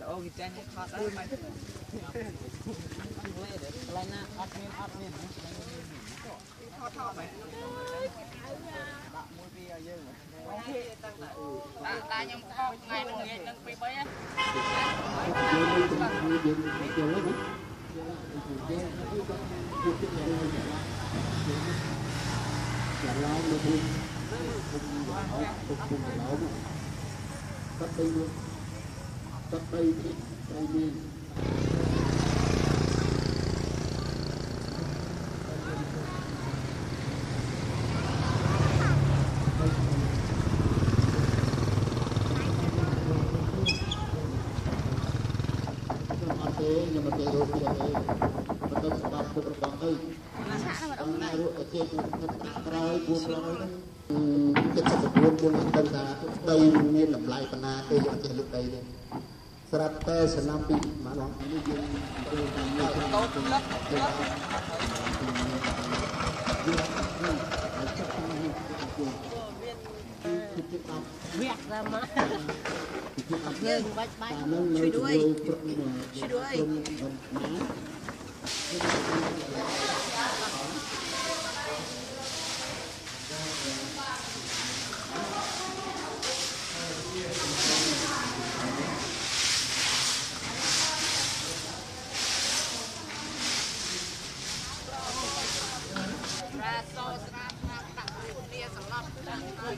ល្អគេចាញ់ថតដែរមកលេកន្លែងណាអត់មានអត់មានថតថតមកដាក់មួយពីឲ្យយើងអូខេដាក់ដាក់ខ្ញុំខកថ្ងៃនឹងងាយនឹងពី3ហ្នឹង Chả lao được đi Cùng áo cùng cùng áo Cắt đây luôn Cắt đây đi Đây đi ខ្ញុំអត់ទេខ្ញុំមិនទេរកទៀតទេមិនទៅស្ដាប់ពុករបស់អីអារកទេខ្ញុំដាក់ក្រោយ400ហ្នឹង79មុនមិនដឹងថាដីមានតម្លៃប៉ុណ្ណាទេយើងអត់ចេះលុបដីទេ ស្រាប់តែសំណាំពីមកឡងនេះយើងធ្វើតាមនេះទៅទៅទៅវាតែមកយើងបាច់បាច់ជួយជួយជួយ រ៉ាសោស្រាប់ស្រាប់ដាក់គ្នាសន្លប់ដាក់ទៅអូ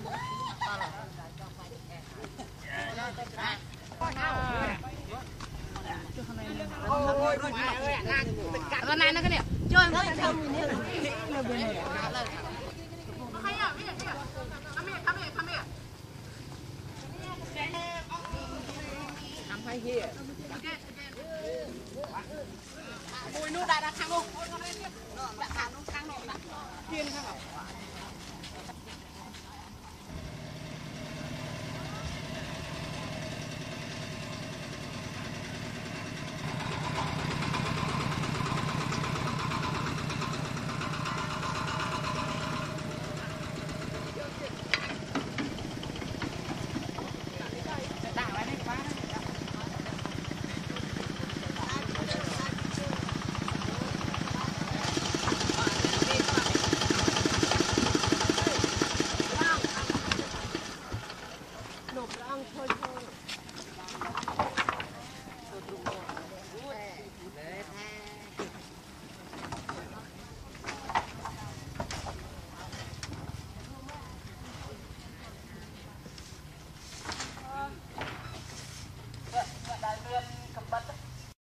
យរួចមកអើយអាណាទៅកាត់ណាហ្នឹងគ្នាជួយមើលធ្វើនេះលើវិញលើហើយអាមីអាមីអាមីអាមីអាំហើយហៀមួយនោះដាក់ដាក់ខាងនោះដាក់ខាងនោះខាងនោះដាក់ទៀនខាងនោះ